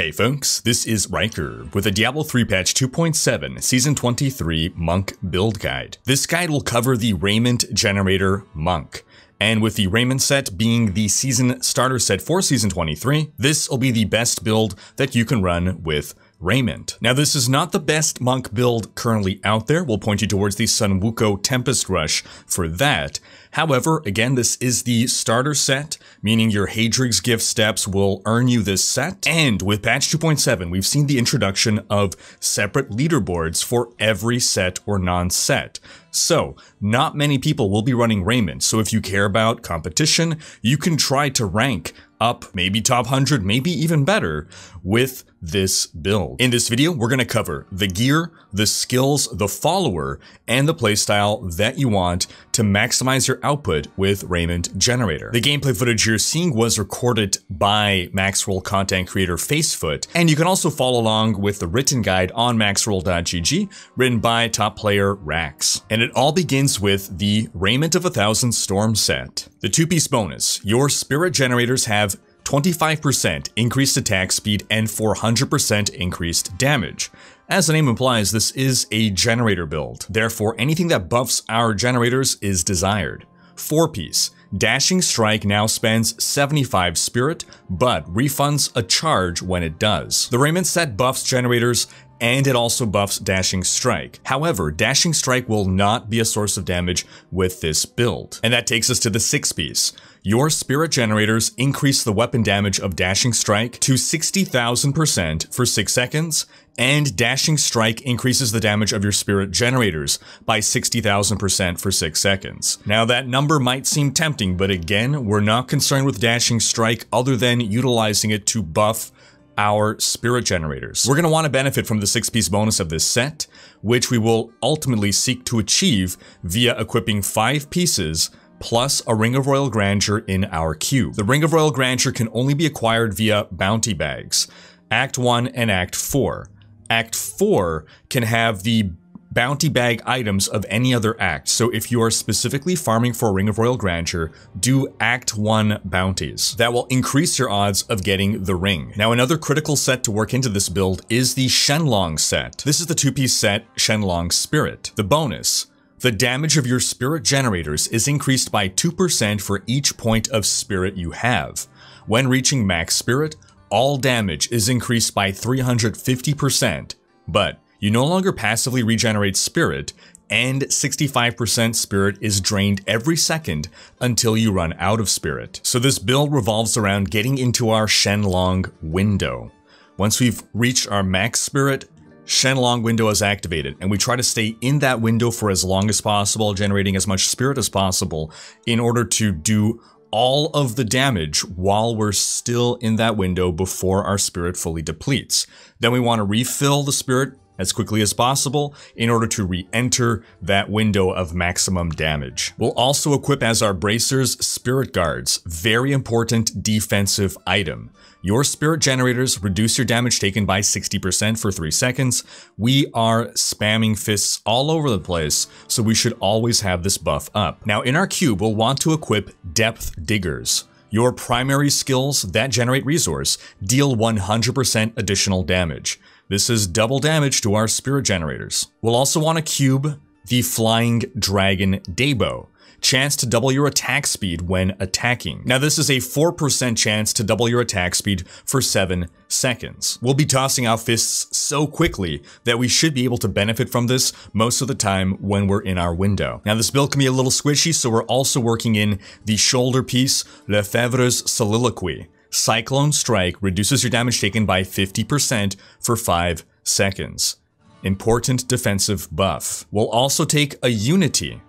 Hey folks, this is Rhykker with a Diablo 3 patch 2.7 season 23 monk build guide. This guide will cover the raiment generator monk. And with the raiment set being the season starter set for season 23, this will be the best build that you can run with Raiment. Now this is not the best monk build currently out there, we'll point you towards the Sunwuko Tempest Rush for that. However, again, this is the starter set, meaning your Haedrig's gift steps will earn you this set. And with patch 2.7, we've seen the introduction of separate leaderboards for every set or non-set. So, not many people will be running Raiment, so if you care about competition, you can try to rank up, maybe top 100, maybe even better, with this build. In this video, we're going to cover the gear, the skills, the follower, and the playstyle that you want to maximize your output with Raiment Generator. The gameplay footage you're seeing was recorded by Maxroll content creator Facefoot, and you can also follow along with the written guide on maxroll.gg written by top player Rax. And it all begins with the Raiment of a Thousand Storm set. The two-piece bonus, your spirit generators have 25% increased attack speed and 400% increased damage. As the name implies, this is a generator build, therefore anything that buffs our generators is desired. 4-piece. Dashing Strike now spends 75 spirit, but refunds a charge when it does. The Raiment set buffs generators and it also buffs Dashing Strike. However, Dashing Strike will not be a source of damage with this build. And that takes us to the 6 piece. Your Spirit Generators increase the weapon damage of Dashing Strike to 60,000% for 6 seconds, and Dashing Strike increases the damage of your Spirit Generators by 60,000% for 6 seconds. Now that number might seem tempting, but again, we're not concerned with Dashing Strike other than utilizing it to buff our spirit generators. We're going to want to benefit from the 6-piece bonus of this set, which we will ultimately seek to achieve via equipping 5 pieces plus a Ring of Royal Grandeur in our cube. The Ring of Royal Grandeur can only be acquired via bounty bags, Act 1 and Act 4. Act 4 can have the bounty bag items of any other act, so if you are specifically farming for a Ring of Royal Grandeur, do Act 1 bounties. That will increase your odds of getting the ring. Now another critical set to work into this build is the Shenlong set. This is the two-piece set Shenlong Spirit. The bonus, the damage of your spirit generators is increased by 2% for each point of spirit you have. When reaching max spirit, all damage is increased by 350%, but you no longer passively regenerate spirit, and 65% spirit is drained every second until you run out of spirit. So this build revolves around getting into our Shenlong window. Once we've reached our max spirit, Shenlong window is activated, and we try to stay in that window for as long as possible, generating as much spirit as possible in order to do all of the damage while we're still in that window before our spirit fully depletes. Then we want to refill the spirit as quickly as possible in order to re-enter that window of maximum damage. We'll also equip as our bracers Spirit Guards, very important defensive item. Your spirit generators reduce your damage taken by 60% for 3 seconds. We are spamming fists all over the place, so we should always have this buff up. Now in our cube, we'll want to equip Depth Diggers. Your primary skills that generate resource deal 100% additional damage. This is double damage to our spirit generators. We'll also want to cube the Flying Dragon daibo chance to double your attack speed when attacking. Now this is a 4% chance to double your attack speed for 7 seconds. We'll be tossing out fists so quickly that we should be able to benefit from this most of the time when we're in our window. Now this build can be a little squishy, so we're also working in the shoulder piece, Lefebvre's Soliloquy. Cyclone Strike reduces your damage taken by 50% for 5 seconds. Important defensive buff. We'll also take a Unity,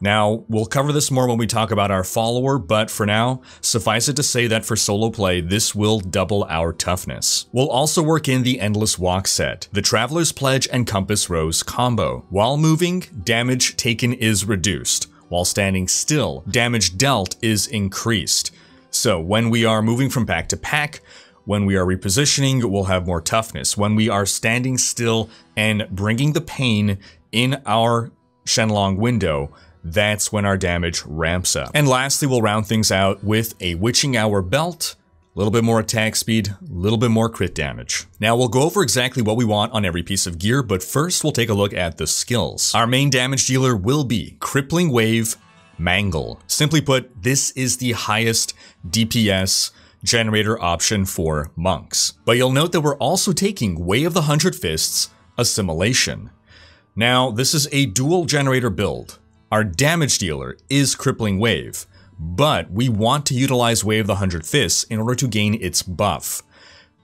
now, we'll cover this more when we talk about our follower, but for now, suffice it to say that for solo play, this will double our toughness. We'll also work in the Endless Walk set, the Traveler's Pledge and Compass Rose combo. While moving, damage taken is reduced. While standing still, damage dealt is increased. So when we are moving from pack to pack, when we are repositioning, we'll have more toughness. When we are standing still and bringing the pain in our Shenlong window, that's when our damage ramps up. And lastly, we'll round things out with a Witching Hour belt, a little bit more attack speed, a little bit more crit damage. Now we'll go over exactly what we want on every piece of gear, but first we'll take a look at the skills. Our main damage dealer will be Crippling Wave, Mangle. Simply put, this is the highest DPS generator option for monks. But you'll note that we're also taking Way of the Hundred Fists, Assimilation. Now, this is a dual generator build. Our damage dealer is Crippling Wave, but we want to utilize Way of the Hundred Fists in order to gain its buff.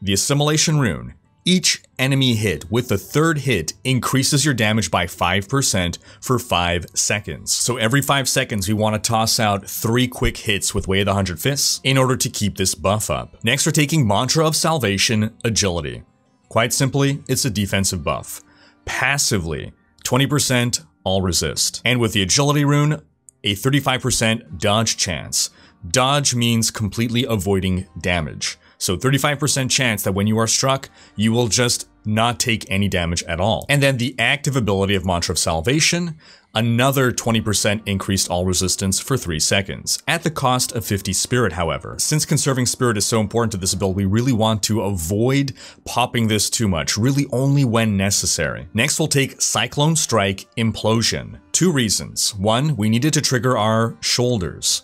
The Assimilation Rune. Each enemy hit with the third hit increases your damage by 5% for 5 seconds. So every 5 seconds we want to toss out 3 quick hits with Way of the Hundred Fists in order to keep this buff up. Next we're taking Mantra of Salvation, Agility. Quite simply, it's a defensive buff. Passively, 20% all resist. And with the Agility rune, a 35% dodge chance. Dodge means completely avoiding damage. So 35% chance that when you are struck, you will just not take any damage at all. And then the active ability of Mantra of Salvation, another 20% increased all resistance for 3 seconds, at the cost of 50 spirit however. Since conserving spirit is so important to this build, we really want to avoid popping this too much, really only when necessary. Next we'll take Cyclone Strike Implosion. Two reasons. One, we needed to trigger our shoulders.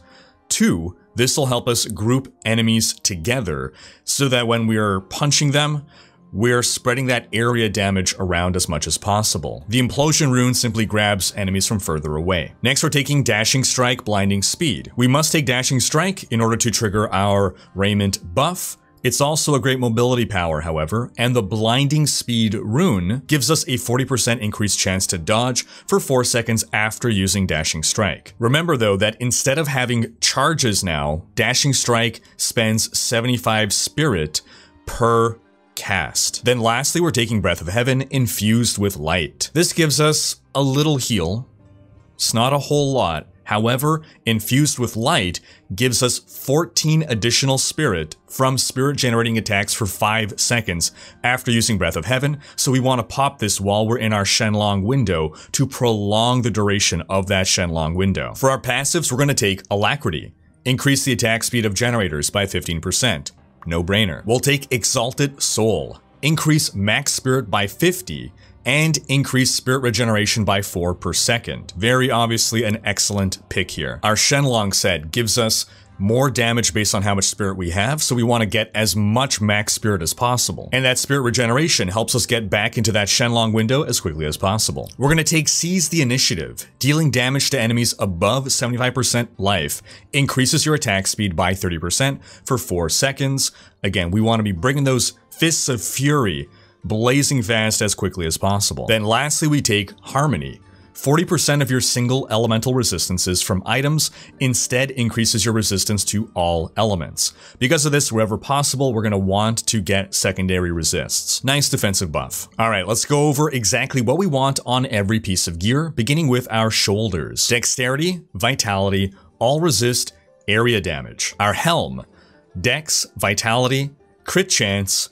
Two, this will help us group enemies together so that when we are punching them, we're spreading that area damage around as much as possible. The Implosion rune simply grabs enemies from further away. Next, we're taking Dashing Strike, Blinding Speed. We must take Dashing Strike in order to trigger our Raiment buff, it's also a great mobility power, however, and the Blinding Speed rune gives us a 40% increased chance to dodge for 4 seconds after using Dashing Strike. Remember though that instead of having charges now, Dashing Strike spends 75 spirit per cast. Then lastly, we're taking Breath of Heaven infused with light. This gives us a little heal. It's not a whole lot, However, infused with light gives us 14 additional spirit from spirit generating attacks for 5 seconds after using Breath of Heaven, so we want to pop this while we're in our Shenlong window to prolong the duration of that Shenlong window. For our passives, we're going to take Alacrity, increase the attack speed of generators by 15%. No brainer. We'll take Exalted Soul, increase max spirit by 50, and increase spirit regeneration by 4 per second. Very obviously an excellent pick here. Our Shenlong set gives us more damage based on how much spirit we have, so we want to get as much max spirit as possible. And that spirit regeneration helps us get back into that Shenlong window as quickly as possible. We're going to take Seize the Initiative. Dealing damage to enemies above 75% life increases your attack speed by 30% for 4 seconds. Again, we want to be bringing those Fists of Fury blazing fast as quickly as possible. Then lastly, we take Harmony. 40% of your single elemental resistances from items instead increases your resistance to all elements. Because of this, wherever possible, we're going to want to get secondary resists. Nice defensive buff. Alright, let's go over exactly what we want on every piece of gear, beginning with our shoulders. Dexterity, Vitality, all resist, area damage. Our helm, Dex, Vitality, Crit Chance,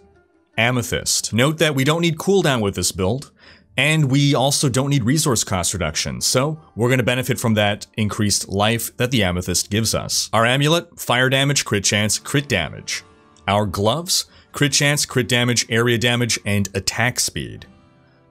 Amethyst. Note that we don't need cooldown with this build, and we also don't need resource cost reduction, so we're going to benefit from that increased life that the Amethyst gives us. Our amulet, fire damage, crit chance, crit damage. Our gloves, crit chance, crit damage, area damage, and attack speed.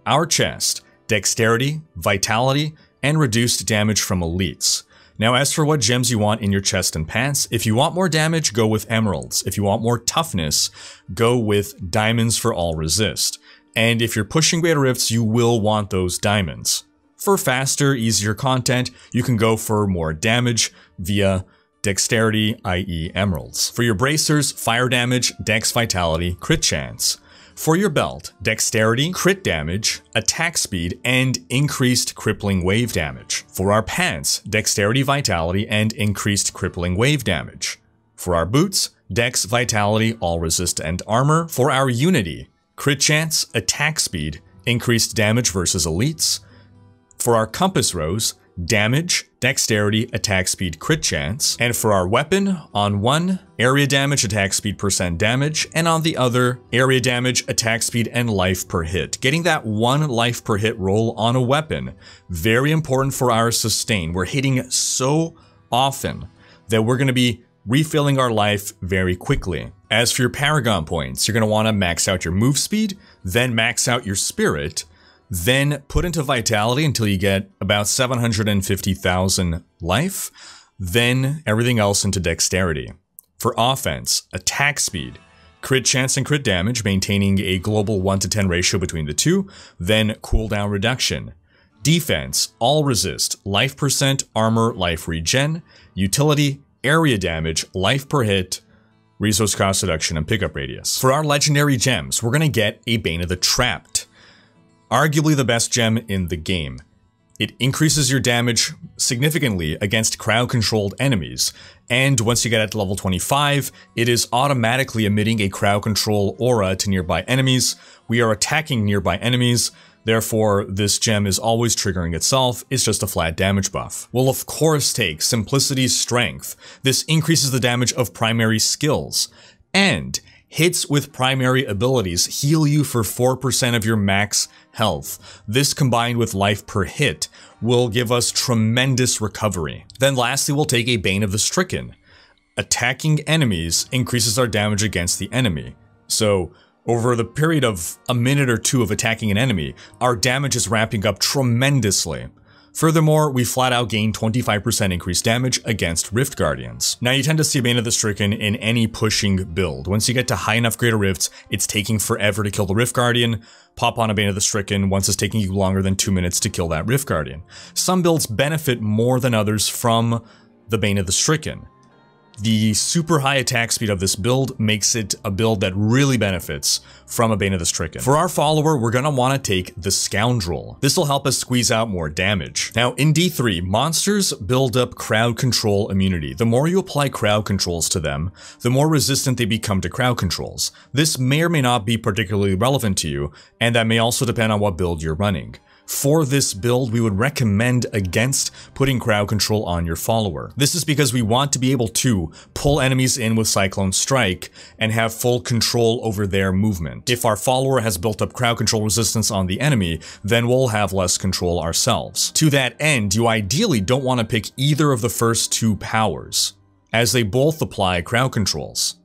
Our chest, dexterity, vitality, and reduced damage from elites. Now as for what gems you want in your chest and pants, if you want more damage, go with emeralds. If you want more toughness, go with diamonds for all resist. And if you're pushing greater rifts, you will want those diamonds. For faster, easier content, you can go for more damage via dexterity, i.e. emeralds. For your bracers, fire damage, dex vitality, crit chance. For your belt, dexterity, crit damage, attack speed, and increased crippling wave damage. For our pants, dexterity, vitality, and increased crippling wave damage. For our boots, dex, vitality, all resist, and armor. For our unity, crit chance, attack speed, increased damage versus elites. For our compass rose, damage, dexterity, attack speed, crit chance, and for our weapon, on one, area damage, attack speed, percent damage, and on the other, area damage, attack speed, and life per hit. Getting that one life per hit roll on a weapon, very important for our sustain. We're hitting so often that we're going to be refilling our life very quickly. As for your Paragon points, you're going to want to max out your move speed, then max out your spirit, then put into Vitality until you get about 750,000 life, then everything else into Dexterity. For offense, attack speed, crit chance and crit damage, maintaining a global 1 to 10 ratio between the two, then cooldown reduction. Defense, all resist, life percent, armor, life regen, utility, area damage, life per hit, resource cost reduction, and pickup radius. For our legendary gems, we're gonna get a Bane of the Trapped. Arguably the best gem in the game. It increases your damage significantly against crowd-controlled enemies, and once you get at level 25, it is automatically emitting a crowd control aura to nearby enemies. We are attacking nearby enemies, Therefore, this gem is always triggering itself, it's just a flat damage buff. We'll of course take Simplicity's Strength. This increases the damage of primary skills. And hits with primary abilities heal you for 4% of your max health. This combined with life per hit will give us tremendous recovery. Then lastly, we'll take a Bane of the Stricken. Attacking enemies increases our damage against the enemy. So over the period of a minute or two of attacking an enemy, our damage is ramping up tremendously. Furthermore, we flat out gain 25% increased damage against Rift Guardians. Now you tend to see Bane of the Stricken in any pushing build. Once you get to high enough Greater Rifts, it's taking forever to kill the Rift Guardian. Pop on a Bane of the Stricken once it's taking you longer than 2 minutes to kill that Rift Guardian. Some builds benefit more than others from the Bane of the Stricken. The super high attack speed of this build makes it a build that really benefits from a Bane of the Stricken. For our follower, we're gonna wanna take the Scoundrel. This will help us squeeze out more damage. Now, in D3, monsters build up crowd control immunity. The more you apply crowd controls to them, the more resistant they become to crowd controls. This may or may not be particularly relevant to you, and that may also depend on what build you're running. For this build, we would recommend against putting crowd control on your follower. This is because we want to be able to pull enemies in with Cyclone Strike and have full control over their movement. If our follower has built up crowd control resistance on the enemy, then we'll have less control ourselves. To that end, you ideally don't want to pick either of the first two powers, as they both apply crowd controls.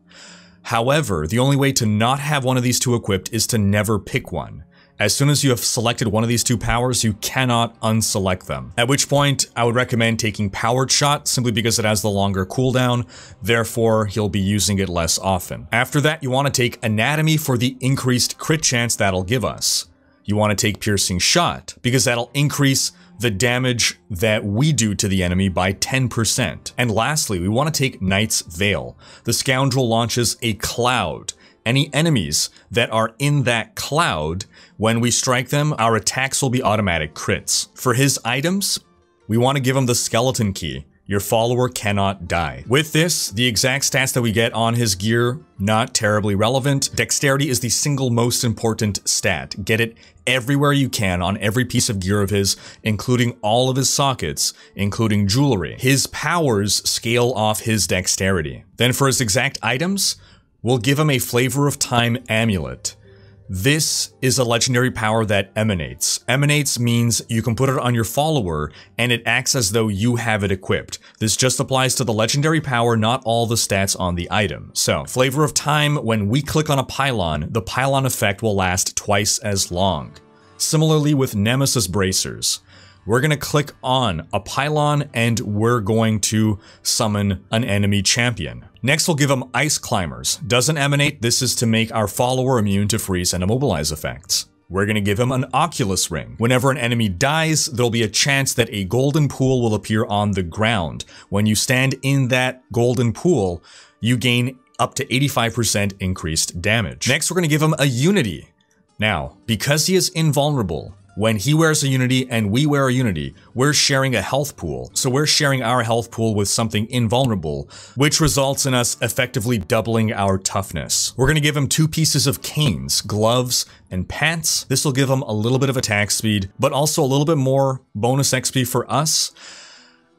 However, the only way to not have one of these two equipped is to never pick one. As soon as you have selected one of these two powers, you cannot unselect them. At which point, I would recommend taking Powered Shot simply because it has the longer cooldown, therefore you'll be using it less often. After that, you want to take Anatomy for the increased crit chance that'll give us. You want to take Piercing Shot, because that'll increase the damage that we do to the enemy by 10%. And lastly, we want to take Knight's Veil. The Scoundrel launches a cloud. Any enemies that are in that cloud when we strike them, our attacks will be automatic crits. For his items, we want to give him the skeleton key. Your follower cannot die. With this, the exact stats that we get on his gear, not terribly relevant. Dexterity is the single most important stat. Get it everywhere you can on every piece of gear of his, including all of his sockets, including jewelry. His powers scale off his dexterity. Then for his exact items, we'll give him a Flavor of Time amulet. This is a legendary power that emanates. Emanates means you can put it on your follower and it acts as though you have it equipped. This just applies to the legendary power, not all the stats on the item. So, Flavor of Time, when we click on a pylon, the pylon effect will last twice as long. Similarly with Nemesis Bracers we're going to click on a pylon and we're going to summon an enemy champion. Next, we'll give him Ice Climbers. Doesn't emanate, this is to make our follower immune to freeze and immobilize effects. We're going to give him an Oculus Ring. Whenever an enemy dies, there'll be a chance that a golden pool will appear on the ground. When you stand in that golden pool, you gain up to 85% increased damage. Next, we're going to give him a Unity. Now, because he is invulnerable, when he wears a Unity and we wear a Unity, we're sharing a health pool. So we're sharing our health pool with something invulnerable, which results in us effectively doubling our toughness. We're to give him two pieces of Cain's, gloves, and pants. This will give him a little bit of attack speed, but also a little bit more bonus XP for us.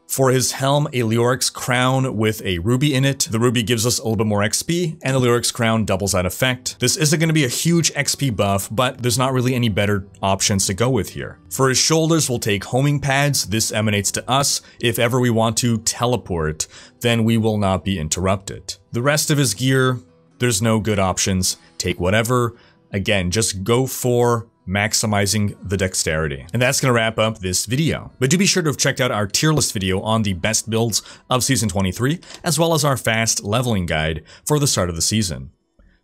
For his helm, a Leoric's crown with a ruby in it. The ruby gives us a little bit more XP, and the Leoric's crown doubles that effect. This isn't going to be a huge XP buff, but there's not really any better options to go with here. For his shoulders, we'll take homing pads. This emanates to us. If ever we want to teleport, then we will not be interrupted. The rest of his gear, there's no good options. Take whatever. Again, just go for maximizing the dexterity. And that's going to wrap up this video. But do be sure to have checked out our tier list video on the best builds of Season 23, as well as our fast leveling guide for the start of the season.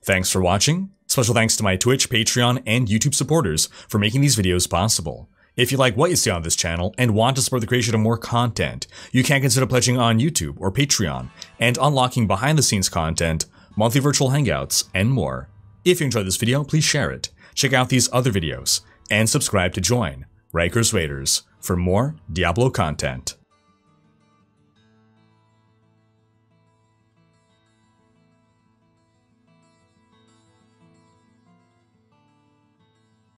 Thanks for watching. Special thanks to my Twitch, Patreon, and YouTube supporters for making these videos possible. If you like what you see on this channel and want to support the creation of more content, you can consider pledging on YouTube or Patreon and unlocking behind the scenes content, monthly virtual hangouts, and more. If you enjoyed this video, please share it check out these other videos, and subscribe to join Rhykker's Raiders for more Diablo content.